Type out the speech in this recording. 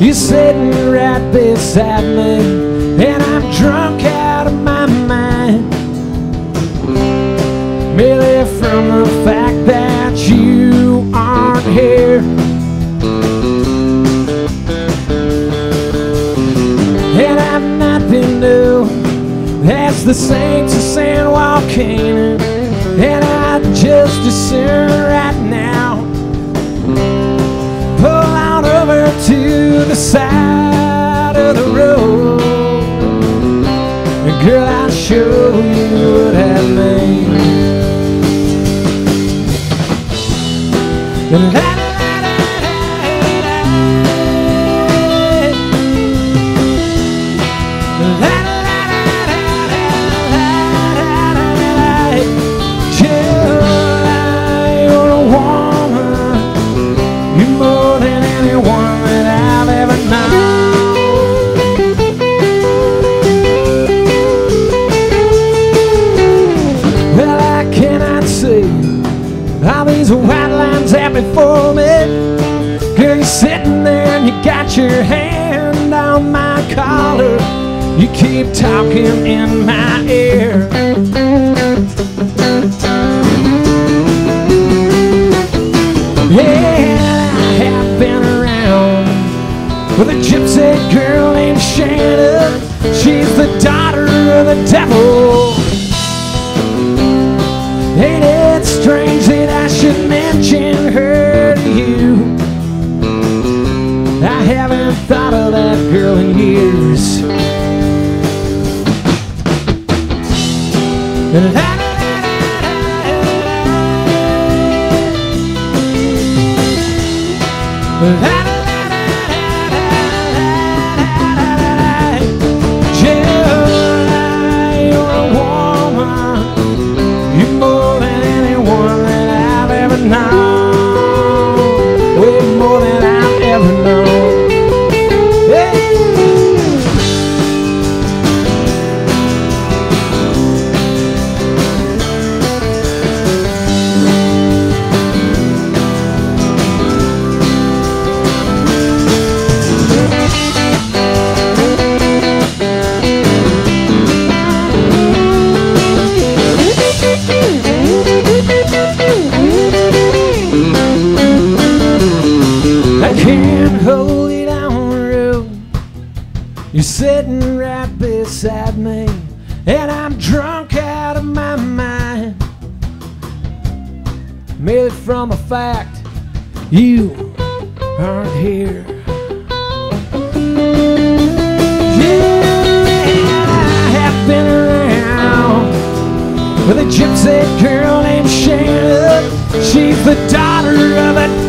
You're sitting right beside me, and I'm drunk out of my mind. Merely from the fact that you aren't here. And I've nothing new. That's the saints of San Joaquin. And I just assume. To the side of the road. Girl, I'll show you what I see all these white lines out before me. Girl, you're sitting there and you got your hand on my collar. You keep talking in my ear. Yeah, I have been around with a gypsy girl I haven't thought of that girl in years. La, la, You're sitting right beside me, and I'm drunk out of my mind. Merely from the fact you aren't here. Yeah, I have been around with a gypsy girl named Shannon. She's the daughter of a